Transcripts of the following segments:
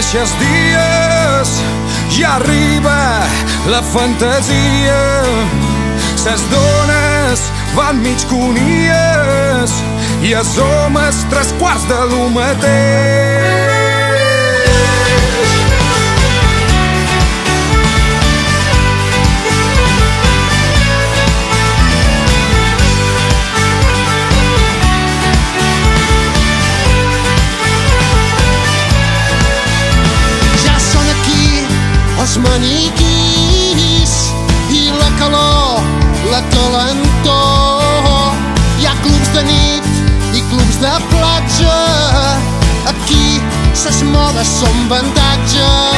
mateixos dies ja arriba la fantasia. Ses dones van mig conies i els homes tres quarts de lo mateix. Els maniquís i la calor, la calentor. Hi ha clubs de nit i clubs de platja. Aquí ses modes són avantatges.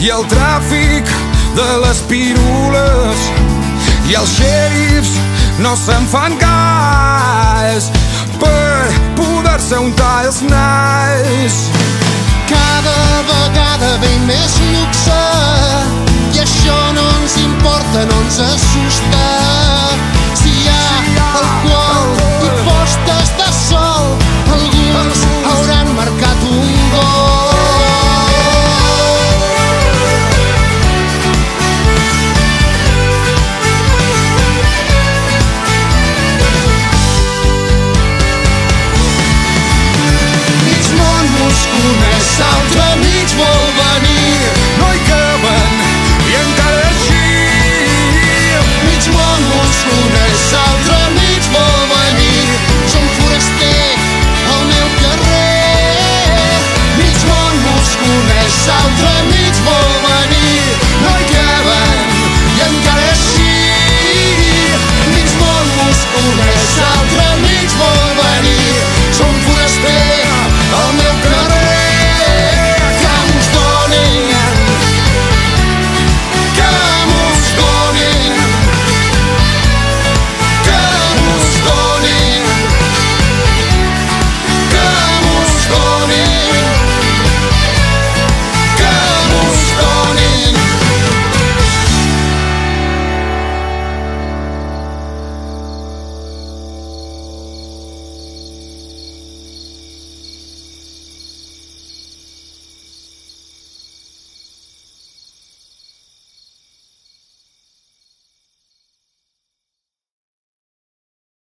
I el tràfic de les pirules i els xèrifs no se'n fan cas per poder-se untar els nais. Cada vegada ve més luxe i això no ens importa, no ens assusta.